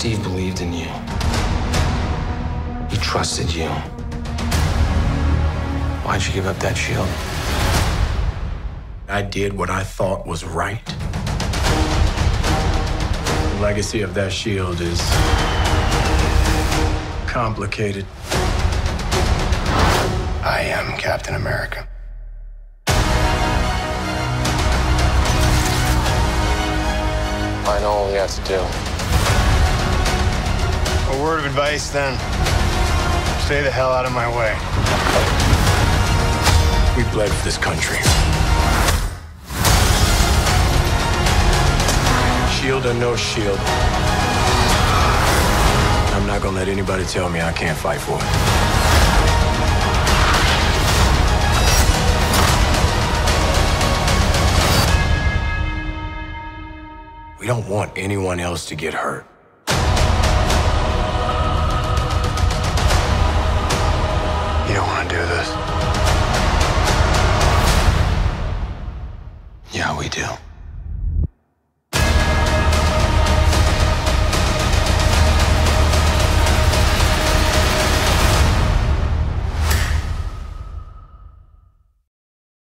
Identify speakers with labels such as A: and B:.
A: Steve believed in you. He trusted you. Why'd you give up that shield?
B: I did what I thought was right. The legacy of that shield is complicated. I am Captain America.
A: I know what we have to do.
B: Word of advice then. Stay the hell out of my way. We bled for this country. Shield or no shield. I'm not gonna let anybody tell me I can't fight for it. We don't want anyone else to get hurt.
A: Yeah, we do.